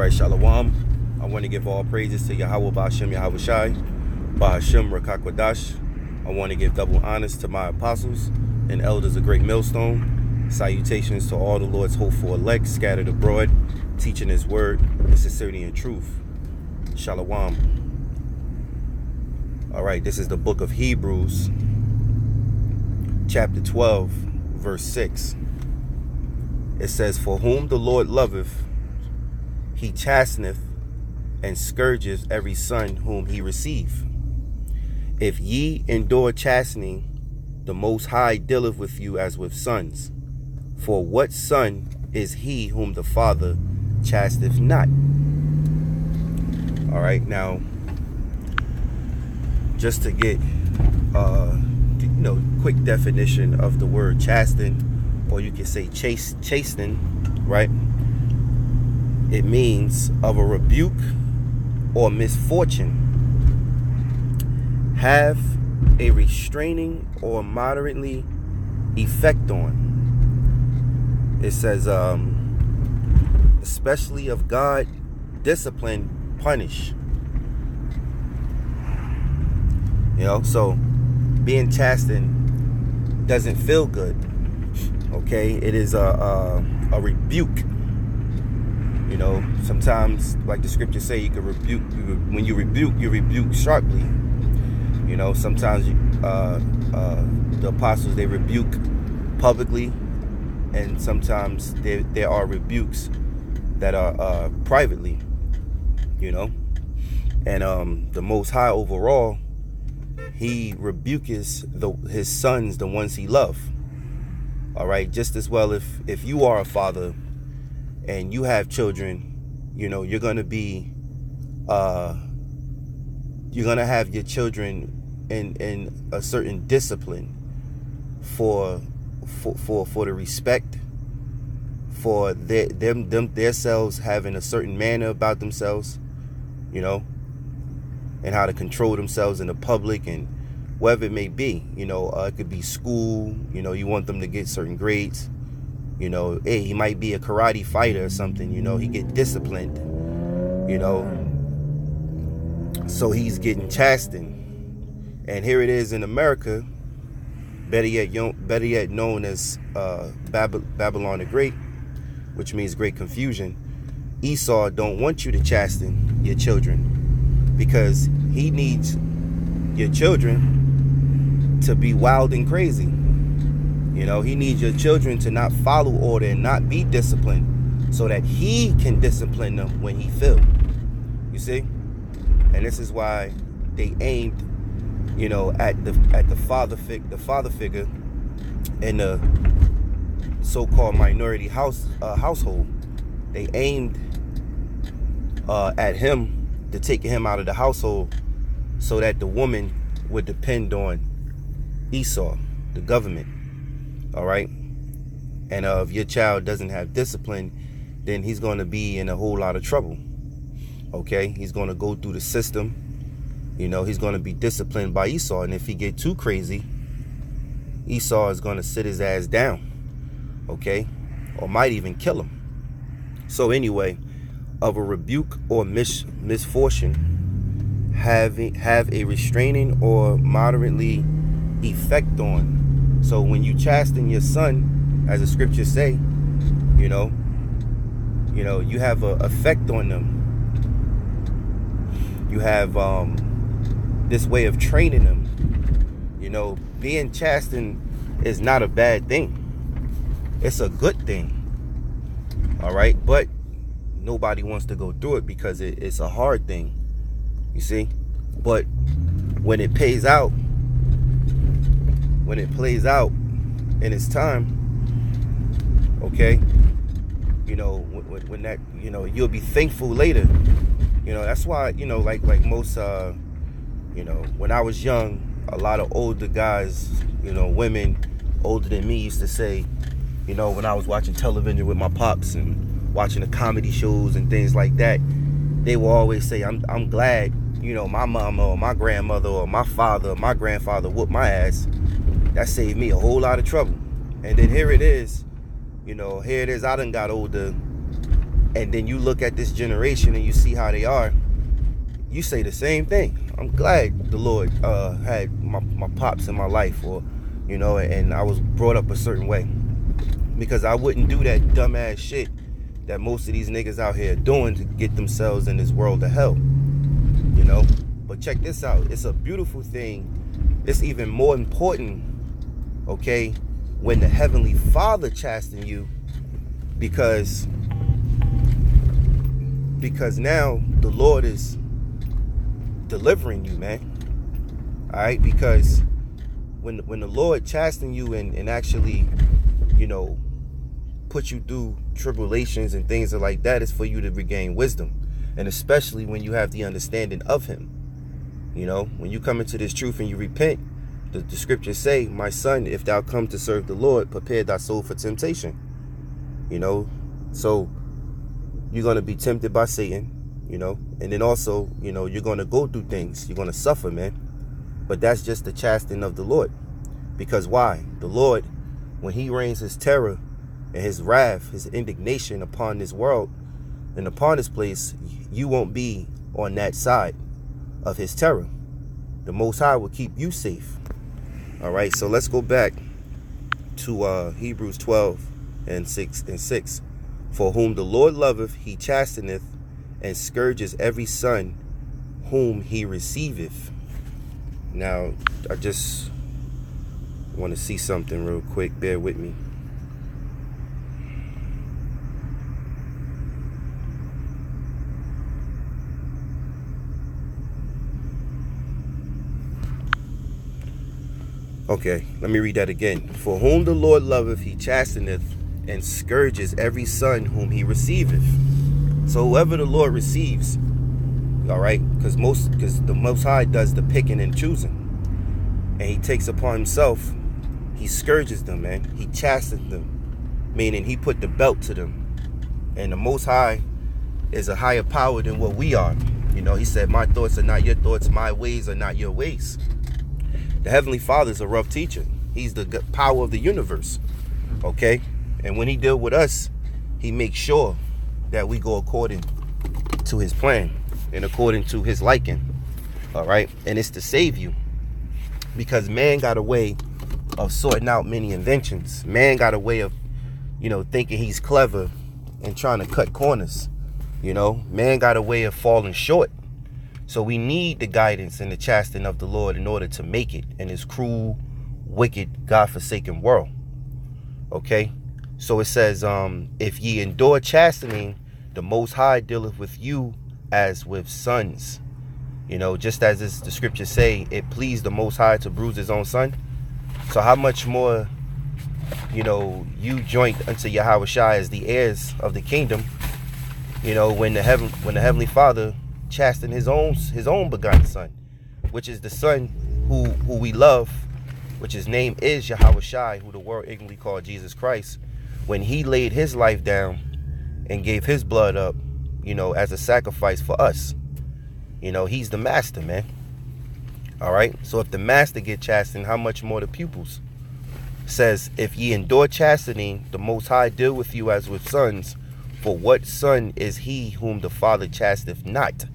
right, Shalom. I want to give all praises to Yahawah BaHaSham Yahweh Shai, BaHaSham Rakakwadash. I want to give double honors to my apostles and elders of Great Millstone. Salutations to all the Lord's hopeful elect scattered abroad, teaching His word in sincerity and truth. Shalom. All right, this is the book of Hebrews, chapter 12, verse 6. It says, For whom the Lord loveth, he chasteneth and scourges every son whom he receive. If ye endure chastening, the Most High dealeth with you as with sons. For what son is he whom the Father chasteneth not? All right, now, just to get, uh, you know, quick definition of the word chasten, or you can say chase, chasten, right? It means of a rebuke or misfortune. Have a restraining or moderately effect on. It says, um, especially of God, discipline, punish. You know, so being chastened doesn't feel good. Okay, it is a, a, a rebuke know, sometimes, like the scriptures say, you can rebuke. You, when you rebuke, you rebuke sharply. You know, sometimes uh, uh, the apostles they rebuke publicly, and sometimes there there are rebukes that are uh, privately. You know, and um, the Most High overall, He rebukes the His sons, the ones He love. All right, just as well if if you are a father and you have children, you know, you're going to be uh you're going to have your children in in a certain discipline for for for, for the respect for their, them them themselves having a certain manner about themselves, you know, and how to control themselves in the public and whatever it may be. You know, uh, it could be school. You know, you want them to get certain grades. You know, hey, he might be a karate fighter or something. You know, he get disciplined. You know, so he's getting chastened. And here it is in America, better yet, better yet known as uh, Babylon the Great, which means great confusion. Esau don't want you to chasten your children because he needs your children to be wild and crazy. You know, he needs your children to not follow order and not be disciplined so that he can discipline them when he feels. You see? And this is why they aimed, you know, at the at the father fig the father figure in the so-called minority house uh, household. They aimed uh, at him to take him out of the household so that the woman would depend on Esau, the government all right? And uh, if your child doesn't have discipline then he's going to be in a whole lot of trouble okay? He's going to go through the system you know? He's going to be disciplined by esau and if he get too crazy esau is going to sit his ass down okay? Or might even kill him. So anyway of a rebuke or mis misfortune having have a restraining or moderately effect on so when you chasten your son, as the scriptures say, you know, you know, you have an effect on them. You have um, this way of training them. You know, being chastened is not a bad thing. It's a good thing. All right, but nobody wants to go through it because it, it's a hard thing. You see, but when it pays out, when it plays out in its time, okay, you know, when, when that, you know, you'll be thankful later. You know, that's why, you know, like like most, uh, you know, when I was young, a lot of older guys, you know, women older than me used to say, you know, when I was watching television with my pops and watching the comedy shows and things like that, they will always say, I'm, I'm glad, you know, my mama or my grandmother or my father or my grandfather whooped my ass that saved me a whole lot of trouble. And then here it is, you know, here it is. I done got older, and then you look at this generation and you see how they are, you say the same thing. I'm glad the Lord uh, had my, my pops in my life, or you know, and I was brought up a certain way, because I wouldn't do that dumbass shit that most of these niggas out here are doing to get themselves in this world of hell. You know, but check this out. It's a beautiful thing. It's even more important, okay, when the heavenly Father chasten you, because because now the Lord is delivering you, man. All right, because when when the Lord chasten you and, and actually, you know, put you through tribulations and things like that is for you to regain wisdom. And especially when you have the understanding of him. You know, when you come into this truth and you repent, the, the scriptures say, My son, if thou come to serve the Lord, prepare thy soul for temptation. You know, so you're gonna be tempted by Satan, you know, and then also, you know, you're gonna go through things. You're gonna suffer, man. But that's just the chastening of the Lord. Because why? The Lord, when he rains his terror and his wrath, his indignation upon this world and upon this place, you won't be on that side of his terror. The Most High will keep you safe. All right, so let's go back to uh, Hebrews 12 and 6 and 6. For whom the Lord loveth, he chasteneth and scourges every son whom he receiveth. Now, I just want to see something real quick. Bear with me. Okay, let me read that again. For whom the Lord loveth, he chasteneth and scourges every son whom he receiveth. So whoever the Lord receives, all right, because most because the Most High does the picking and choosing, and He takes upon Himself, He scourges them, man. He chastens them, meaning He put the belt to them, and the Most High is a higher power than what we are. You know, He said, "My thoughts are not your thoughts, my ways are not your ways." The Heavenly Father is a rough teacher. He's the power of the universe. Okay? And when he deal with us, he makes sure that we go according to his plan and according to his liking. All right? And it's to save you. Because man got a way of sorting out many inventions. Man got a way of, you know, thinking he's clever and trying to cut corners. You know, man got a way of falling short so we need the guidance and the chastening of the Lord in order to make it in this cruel, wicked, God-forsaken world. Okay? So it says, um, if ye endure chastening, the Most High dealeth with you as with sons. You know, just as this, the scriptures say, it pleased the Most High to bruise his own son. So how much more, you know, you joint unto Yahawashi as the heirs of the kingdom, you know, when the heaven when the Heavenly Father chasten his own his own begotten son, which is the son who who we love, which his name is Yahawashi, who the world ignorantly called Jesus Christ, when he laid his life down and gave his blood up, you know, as a sacrifice for us. You know, he's the master, man. All right. So if the master get chastened, how much more the pupils? Says, if ye endure chastening, the Most High deal with you as with sons. For what son is he whom the Father chasteneth not?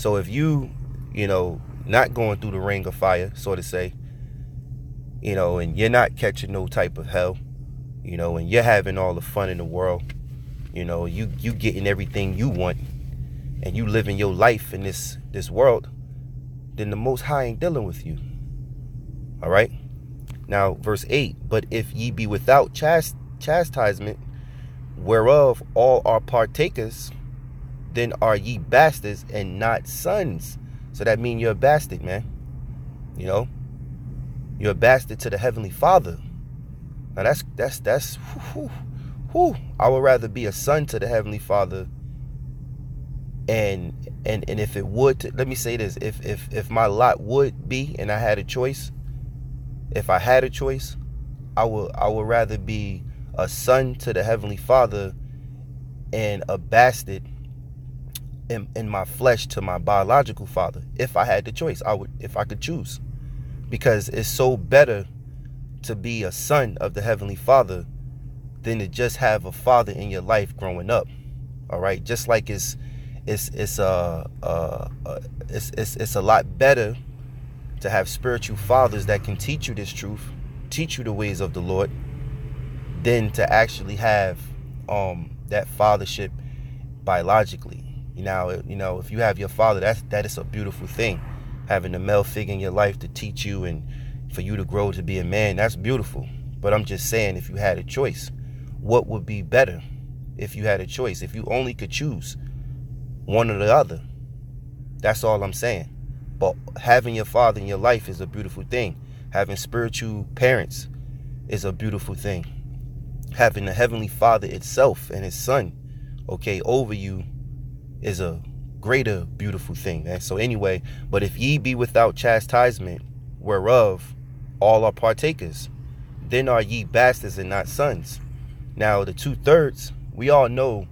So if you, you know, not going through the ring of fire, so to say, you know, and you're not catching no type of hell, you know, and you're having all the fun in the world, you know, you you getting everything you want, and you living your life in this this world, then the Most High ain't dealing with you. All right. Now, verse eight. But if ye be without chast- chastisement, whereof all are partakers, then are ye bastards and not sons. So that means you're a bastard, man. You know? You're a bastard to the Heavenly Father. Now that's that's that's whew, whew. I would rather be a son to the Heavenly Father. And and and if it would let me say this, if if if my lot would be and I had a choice, if I had a choice, I would I would rather be a son to the Heavenly Father and a bastard in, in my flesh to my biological father if I had the choice. I would if I could choose. Because it's so better to be a son of the heavenly father than to just have a father in your life growing up. All right, just like it's it's it's uh, uh, uh it's, it's it's a lot better to have spiritual fathers that can teach you this truth, teach you the ways of the Lord, than to actually have um that fathership biologically. You know, you know, if you have your father, that's that is a beautiful thing. Having a male figure in your life to teach you and for you to grow to be a man, that's beautiful. But I'm just saying, if you had a choice, what would be better if you had a choice? If you only could choose one or the other. That's all I'm saying. But having your father in your life is a beautiful thing. Having spiritual parents is a beautiful thing. Having the heavenly father itself and his son, okay, over you is a greater beautiful thing, man. So anyway, but if ye be without chastisement, whereof all are partakers, then are ye bastards and not sons. Now the two thirds, we all know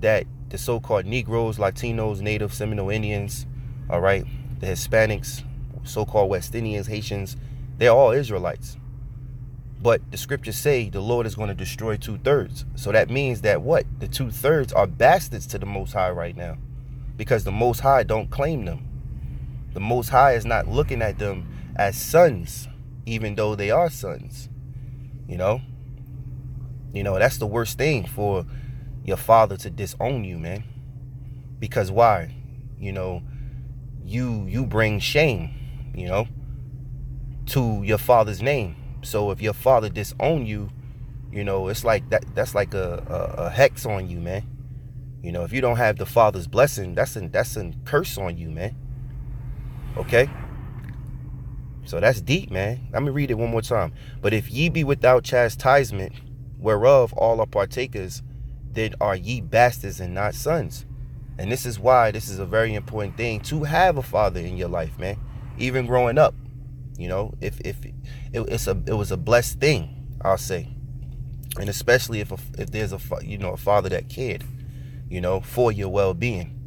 that the so-called Negroes, Latinos, Native, Seminole Indians, all right, the Hispanics, so-called West Indians, Haitians, they're all Israelites. But the scriptures say the Lord is going to destroy two thirds. So that means that what? The two thirds are bastards to the Most High right now. Because the Most High don't claim them. The Most High is not looking at them as sons, even though they are sons. You know? You know, that's the worst thing for your father to disown you, man. Because why? You know, you you bring shame, you know, to your father's name so if your father disown you, you know, it's like that that's like a, a, a hex on you, man. You know, if you don't have the father's blessing, that's a that's a curse on you, man. Okay? So that's deep, man. Let me read it one more time. But if ye be without chastisement, whereof all are partakers, then are ye bastards and not sons. And this is why this is a very important thing to have a father in your life, man. Even growing up. You know, if if it, it's a it was a blessed thing, I'll say, and especially if a, if there's a you know a father that cared, you know, for your well being,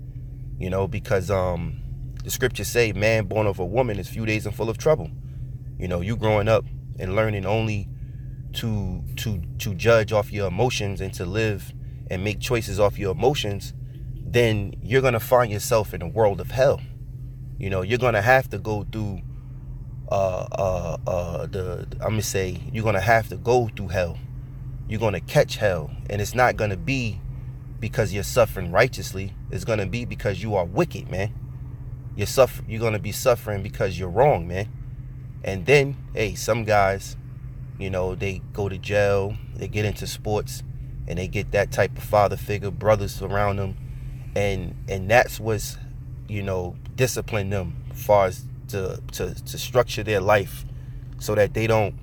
you know, because um the scriptures say man born of a woman is few days and full of trouble. You know, you growing up and learning only to to to judge off your emotions and to live and make choices off your emotions, then you're gonna find yourself in a world of hell. You know, you're gonna have to go through uh, uh, uh, the I'm gonna say you're gonna have to go through hell. You're gonna catch hell, and it's not gonna be because you're suffering righteously. It's gonna be because you are wicked, man. You're suffer. You're gonna be suffering because you're wrong, man. And then, hey, some guys, you know, they go to jail, they get into sports, and they get that type of father figure, brothers around them, and and that's what's, you know, discipline them, as far as to to to structure their life so that they don't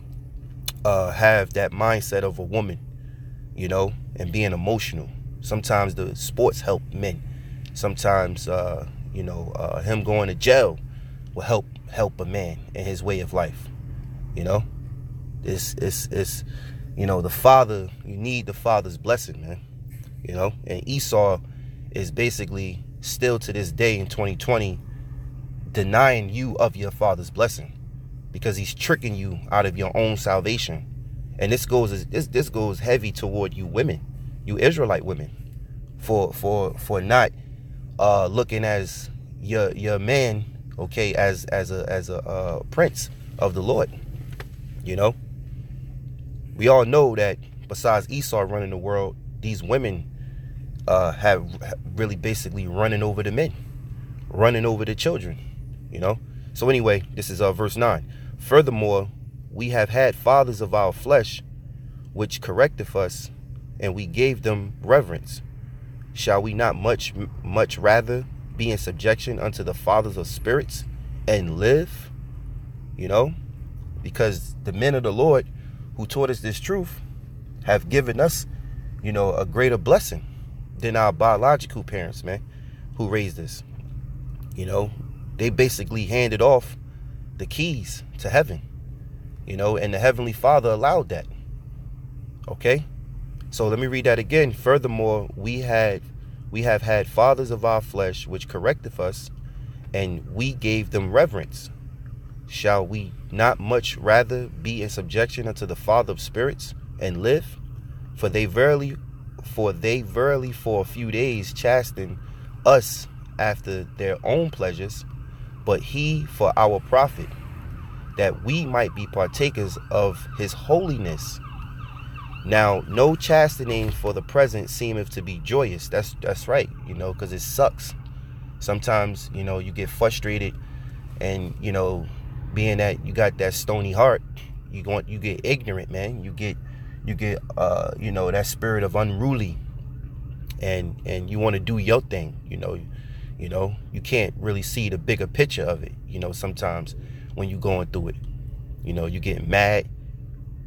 uh, have that mindset of a woman, you know, and being emotional. Sometimes the sports help men. Sometimes, uh, you know, uh, him going to jail will help help a man in his way of life. You know, it's it's it's you know the father. You need the father's blessing, man. You know, and Esau is basically still to this day in 2020 denying you of your father's blessing because he's tricking you out of your own salvation. And this goes this this goes heavy toward you women, you Israelite women, for for for not uh, looking as your your man, okay, as as a as a uh, prince of the Lord. You know, we all know that besides Esau running the world, these women uh, have really basically running over the men, running over the children you know? So anyway, this is uh, verse 9. Furthermore, we have had fathers of our flesh, which correcteth us, and we gave them reverence. Shall we not much, much rather be in subjection unto the fathers of spirits and live? You know? Because the men of the Lord who taught us this truth have given us, you know, a greater blessing than our biological parents, man, who raised us. You know, they basically handed off the keys to heaven, you know, and the Heavenly Father allowed that. Okay? So let me read that again. Furthermore, we had we have had fathers of our flesh which correcteth us, and we gave them reverence. Shall we not much rather be in subjection unto the Father of spirits and live? For they verily for they verily for a few days chasten us after their own pleasures, but he for our profit, that we might be partakers of his holiness. Now, no chastening for the present seemeth to be joyous. That's that's right, you know, because it sucks. Sometimes, you know, you get frustrated and, you know, being that you got that stony heart, you want you get ignorant, man. You get you get uh, you know, that spirit of unruly and and you want to do your thing, you know. You know, you can't really see the bigger picture of it, you know, sometimes when you're going through it. You know, you get mad,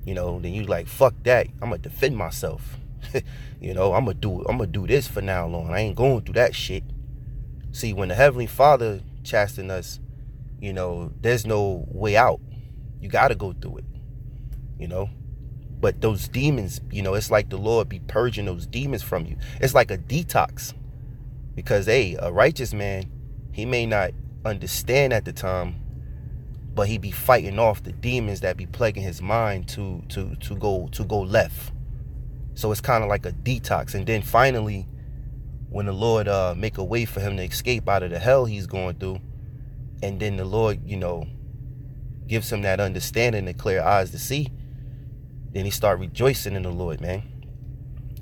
you know, then you like, fuck that. I'm gonna defend myself. you know, I'm gonna do I'm gonna do this for now long. I ain't going through that shit. See, when the Heavenly Father chasten us, you know, there's no way out. You gotta go through it. You know? But those demons, you know, it's like the Lord be purging those demons from you. It's like a detox. Because hey, a righteous man, he may not understand at the time, but he be fighting off the demons that be plaguing his mind to to to go to go left. So it's kind of like a detox. And then finally, when the Lord uh, make a way for him to escape out of the hell he's going through, and then the Lord, you know, gives him that understanding and clear eyes to see, then he start rejoicing in the Lord, man.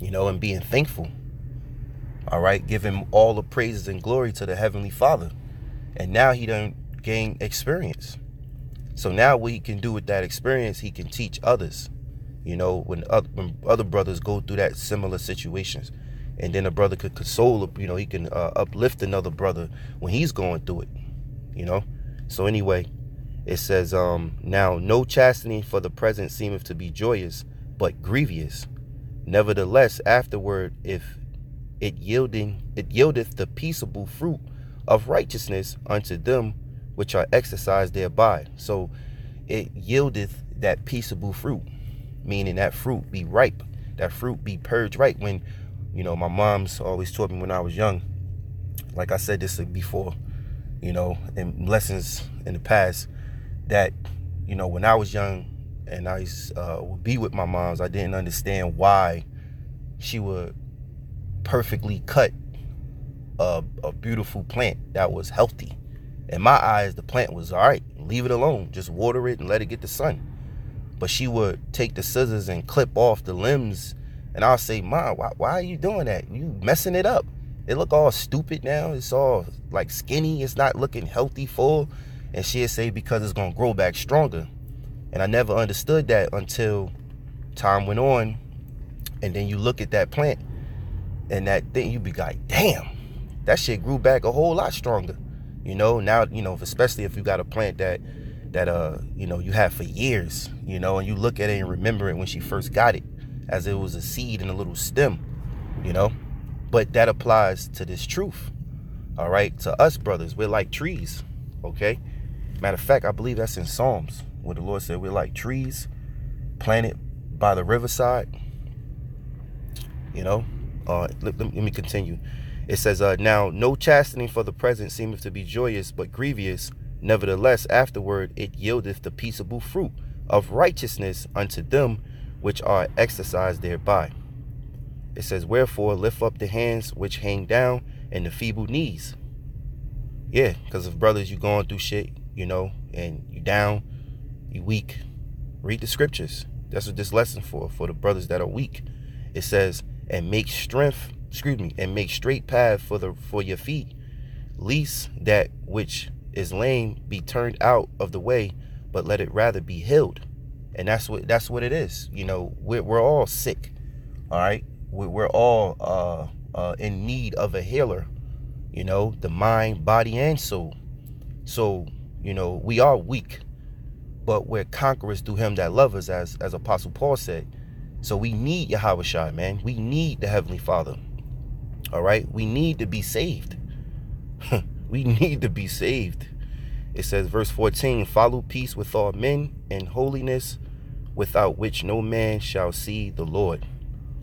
You know, and being thankful. All right, give him all the praises and glory to the Heavenly Father. And now he done gain experience. So now what he can do with that experience, he can teach others. You know, when other, when other brothers go through that similar situations. And then a brother could console, you know, he can uh, uplift another brother when he's going through it. You know? So anyway, it says, um, now no chastening for the present seemeth to be joyous, but grievous. Nevertheless, afterward, if it yielding it yieldeth the peaceable fruit of righteousness unto them which are exercised thereby. So it yieldeth that peaceable fruit, meaning that fruit be ripe, that fruit be purged right. When, you know, my mom's always taught me when I was young, like I said this before, you know, in lessons in the past, that, you know, when I was young and I uh, would be with my moms, I didn't understand why she would perfectly cut a, a beautiful plant that was healthy. In my eyes, the plant was all right. Leave it alone. Just water it and let it get the sun. But she would take the scissors and clip off the limbs. And I'll say, Mom, why, why are you doing that? You messing it up. It look all stupid now. It's all like skinny. It's not looking healthy, full. And she'd say, because it's going to grow back stronger. And I never understood that until time went on. And then you look at that plant and that thing, you'd be like, damn, that shit grew back a whole lot stronger. You know, now, you know, especially if you got a plant that that uh, you know, you have for years, you know, and you look at it and remember it when she first got it as it was a seed and a little stem, you know? But that applies to this truth. All right? To us brothers, we're like trees, okay? Matter of fact, I believe that's in Psalms where the Lord said we're like trees planted by the riverside. You know, uh, let, let, me continue. It says, uh, Now no chastening for the present seemeth to be joyous, but grievous. Nevertheless, afterward it yieldeth the peaceable fruit of righteousness unto them which are exercised thereby. It says, Wherefore lift up the hands which hang down and the feeble knees. Yeah, because if brothers you going through shit, you know, and you down, you weak, read the scriptures. That's what this lesson for, for the brothers that are weak. It says, and make strength, excuse me, and make straight path for the for your feet, lest that which is lame be turned out of the way, but let it rather be healed. And that's what that's what it is. You know, we're we're all sick. All right, we're, we're all uh, uh, in need of a healer. You know, the mind, body, and soul. So you know, we are weak, but we're conquerors through Him that love us, as as Apostle Paul said. So we need Yahawashi, man. We need the Heavenly Father. All right? We need to be saved. we need to be saved. It says, verse 14, follow peace with all men and holiness, without which no man shall see the Lord.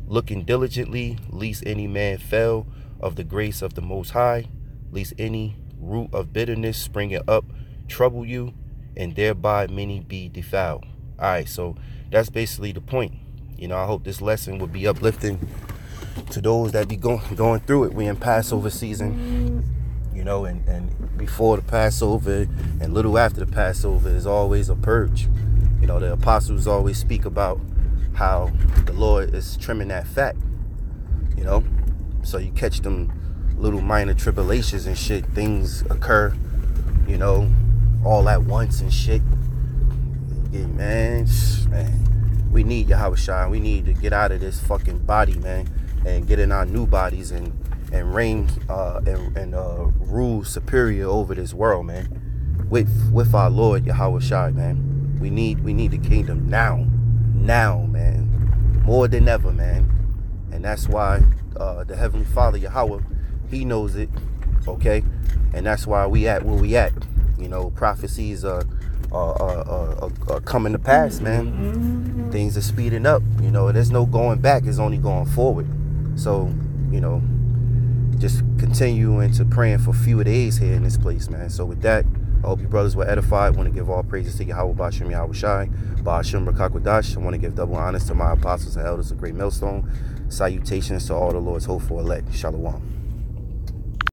Looking diligently, lest any man fail of the grace of the Most High, lest any root of bitterness springing up trouble you, and thereby many be defiled. All right, so that's basically the point. You know, I hope this lesson will be uplifting to those that be going going through it. We in Passover season, you know, and, and before the Passover and little after the Passover is always a purge. You know, the apostles always speak about how the Lord is trimming that fat, you know. So you catch them little minor tribulations and shit, things occur, you know, all at once and shit. Yeah, man, man, we need Yahweh. We need to get out of this fucking body, man, and get in our new bodies and and reign uh, and, and uh, rule superior over this world, man. With with our Lord Yahweh man. We need we need the kingdom now, now, man, more than ever, man. And that's why uh, the Heavenly Father Yahweh, He knows it, okay. And that's why we at where we at. You know, prophecies are are, are, are, coming to pass, man. Things are speeding up. You know, there's no going back. It's only going forward. So, you know, just continuing to praying for fewer days here in this place, man. So with that, I hope you brothers were edified. I want to give all praises to Yahawah BaHaSham Yahweh Shai, BaHaSham Rakakwadash. I want to give double honors to my apostles and elders of Great Millstone. Salutations to all the Lord's hopeful elect. Shalom.